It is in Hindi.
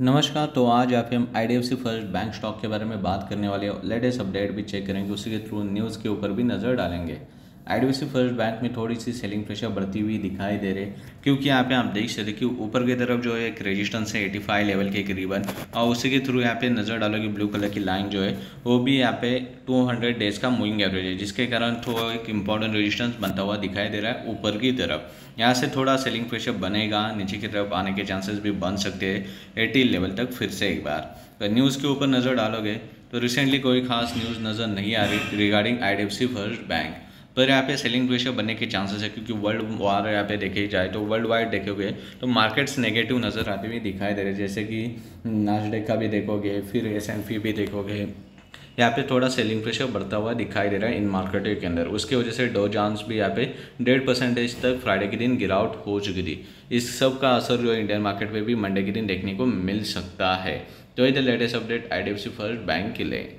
नमस्कार तो आज आप हम I D F C first bank stock के बारे में बात करने वाले लेटेस्ट अपडेट भी चेक करेंगे, उसी के थ्रू न्यूज़ के ऊपर भी नज़र डालेंगे। आई फ़र्स्ट बैंक में थोड़ी सी सेलिंग प्रेशर बढ़ती हुई दिखाई दे रही है, क्योंकि यहाँ पे आप देख सकते कि ऊपर की तरफ़ जो है एक रेजिस्टेंस है 85 लेवल के करीबन, और उसी के थ्रू यहाँ पे नज़र डालोगे ब्लू कलर की लाइन जो है, वो भी यहाँ पे 200 डेज़ का मूविंग एवरेज है, जिसके कारण थोड़ा एक इंपॉर्टेंट रेजिस्टेंस बनता हुआ दिखाई दे रहा है ऊपर की तरफ़। यहाँ से थोड़ा सेलिंग प्रेशर बनेगा, नीचे की तरफ़ आने के चांसेस भी बन सकते हैं एटी लेवल तक फिर से एक बार। तो न्यूज़ के ऊपर नज़र डालोगे तो रिसेंटली कोई खास न्यूज़ नज़र नहीं आ रही रिगार्डिंग आई फ़र्स्ट बैंक पर यहाँ पे सेलिंग प्रेशर बनने के चांसेस है, क्योंकि वर्ल्ड वार यहाँ पे देखे जाए तो वर्ल्ड वाइड देखोगे तो मार्केट्स नेगेटिव नज़र आते हुए दिखाई दे रहे जैसे कि नाजडेक का भी देखोगे, फिर एस भी देखोगे, यहाँ पे थोड़ा सेलिंग प्रेशर बढ़ता हुआ दिखाई दे रहा है इन मार्केट के अंदर। उसकी वजह से डो जांस भी यहाँ पे डेढ़ परसेंटेज तक फ्राइडे के दिन गिरावट हो चुकी थी। इस सब का असर जो इंडियन मार्केट पे भी मंडे के दिन देखने को मिल सकता है। तो ये the latest update I D F C first bank के लिए।